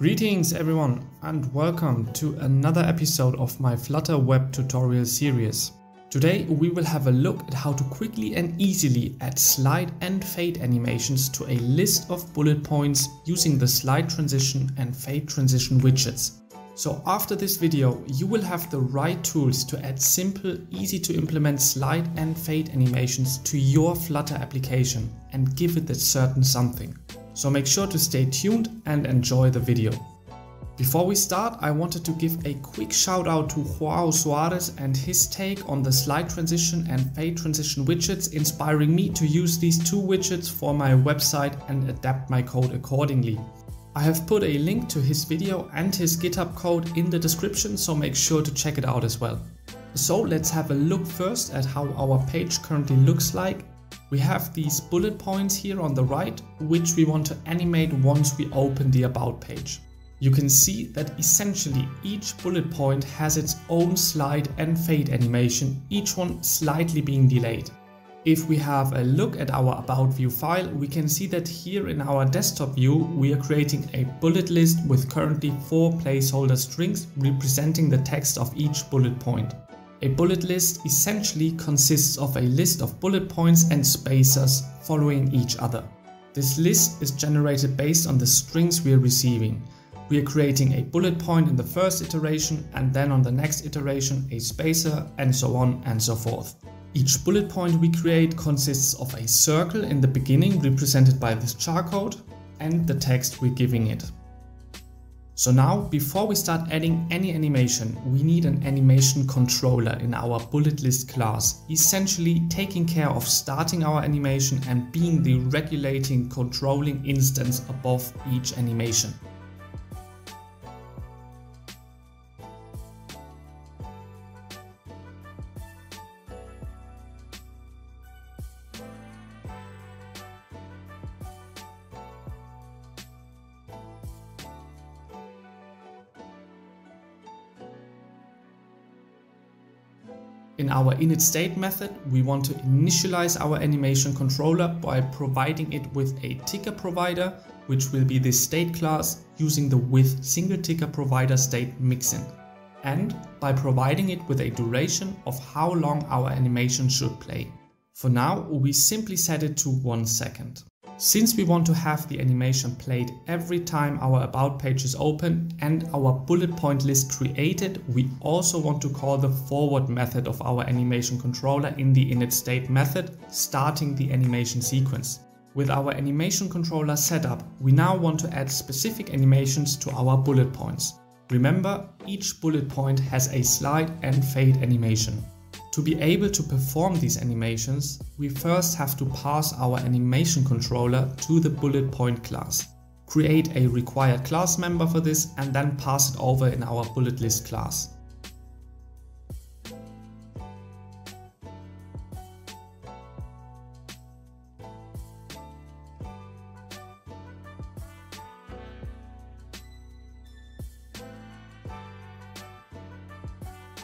Greetings everyone and welcome to another episode of my Flutter web tutorial series. Today we will have a look at how to quickly and easily add slide and fade animations to a list of bullet points using the slide transition and fade transition widgets. So after this video you will have the right tools to add simple, easy to implement slide and fade animations to your Flutter application and give it a certain something. So make sure to stay tuned and enjoy the video. Before we start, I wanted to give a quick shout out to Joao Soares and his take on the slide transition and fade transition widgets, inspiring me to use these two widgets for my website and adapt my code accordingly. I have put a link to his video and his GitHub code in the description, so make sure to check it out as well. So let's have a look first at how our page currently looks like we have these bullet points here on the right, which we want to animate once we open the About page. You can see that essentially each bullet point has its own slide and fade animation, each one slightly being delayed. If we have a look at our About View file, we can see that here in our desktop view, we are creating a bullet list with currently four placeholder strings representing the text of each bullet point. A bullet list essentially consists of a list of bullet points and spacers following each other. This list is generated based on the strings we are receiving. We are creating a bullet point in the first iteration and then on the next iteration a spacer and so on and so forth. Each bullet point we create consists of a circle in the beginning represented by this char code and the text we're giving it. So now, before we start adding any animation, we need an animation controller in our bullet list class, essentially taking care of starting our animation and being the regulating controlling instance above each animation. In our init state method, we want to initialize our animation controller by providing it with a ticker provider, which will be the state class using the with single ticker provider state mixin, and by providing it with a duration of how long our animation should play. For now, we simply set it to one second. Since we want to have the animation played every time our about page is open and our bullet point list created, we also want to call the forward method of our animation controller in the initState method, starting the animation sequence. With our animation controller set up, we now want to add specific animations to our bullet points. Remember, each bullet point has a slide and fade animation. To be able to perform these animations, we first have to pass our animation controller to the bullet point class. Create a required class member for this and then pass it over in our bullet list class.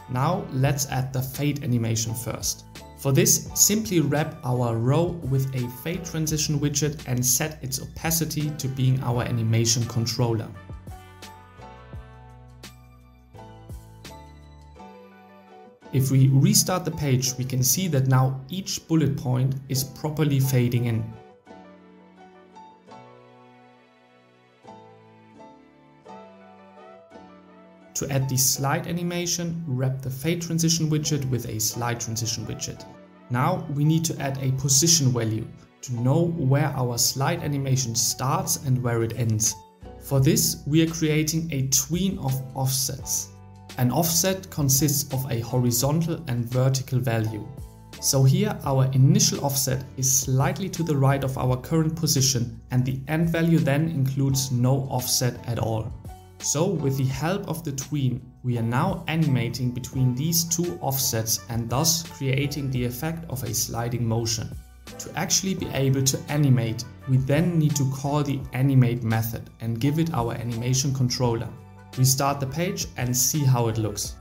Now let's add the fade animation first. For this, simply wrap our row with a fade transition widget and set its opacity to being our animation controller. If we restart the page, we can see that now each bullet point is properly fading in. To add the slide animation, wrap the fade transition widget with a slide transition widget. Now we need to add a position value to know where our slide animation starts and where it ends. For this, we are creating a tween of offsets. An offset consists of a horizontal and vertical value. So here our initial offset is slightly to the right of our current position and the end value then includes no offset at all. So with the help of the tween, we are now animating between these two offsets and thus creating the effect of a sliding motion. To actually be able to animate, we then need to call the animate method and give it our animation controller. We start the page and see how it looks.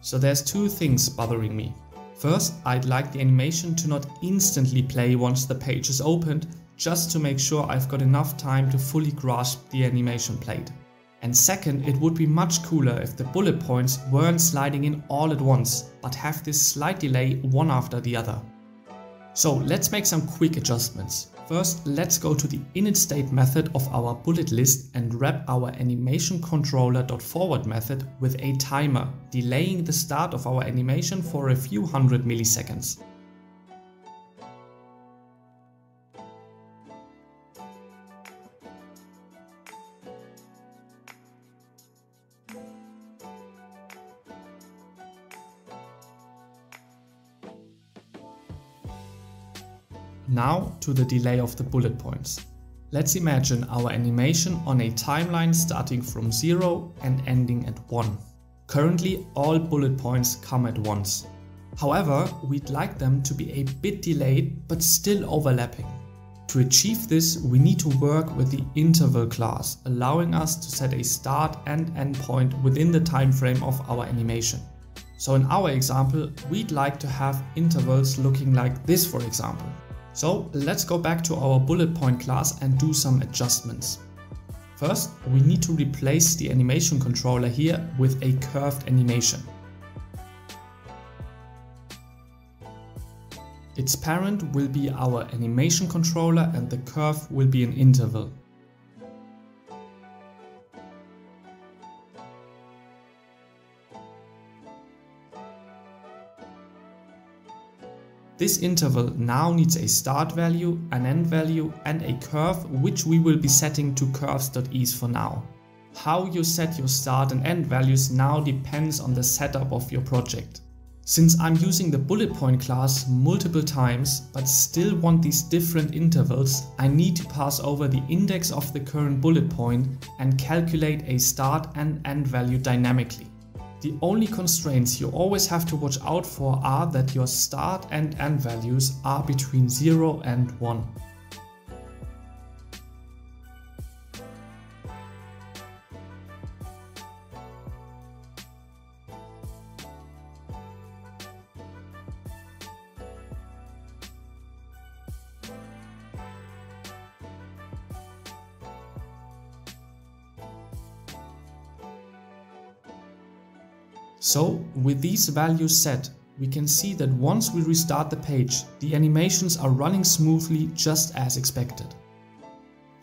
So there's two things bothering me. First, I'd like the animation to not instantly play once the page is opened, just to make sure I've got enough time to fully grasp the animation played. And second, it would be much cooler if the bullet points weren't sliding in all at once, but have this slight delay one after the other. So let's make some quick adjustments. First, let's go to the init state method of our bullet list and wrap our animation controller.forward method with a timer, delaying the start of our animation for a few hundred milliseconds. Now to the delay of the bullet points. Let's imagine our animation on a timeline starting from 0 and ending at 1. Currently all bullet points come at once. However, we'd like them to be a bit delayed but still overlapping. To achieve this, we need to work with the interval class, allowing us to set a start and end point within the time frame of our animation. So in our example, we'd like to have intervals looking like this for example. So let's go back to our bullet point class and do some adjustments. First, we need to replace the animation controller here with a curved animation. Its parent will be our animation controller and the curve will be an interval. This interval now needs a start value, an end value and a curve which we will be setting to curves.ease for now. How you set your start and end values now depends on the setup of your project. Since I'm using the bullet point class multiple times but still want these different intervals, I need to pass over the index of the current bullet point and calculate a start and end value dynamically. The only constraints you always have to watch out for are that your start and end values are between 0 and 1. So with these values set, we can see that once we restart the page, the animations are running smoothly just as expected.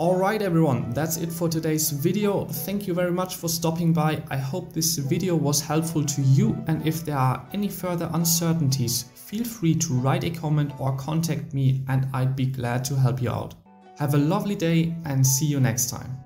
Alright everyone, that's it for today's video. Thank you very much for stopping by. I hope this video was helpful to you and if there are any further uncertainties, feel free to write a comment or contact me and I'd be glad to help you out. Have a lovely day and see you next time.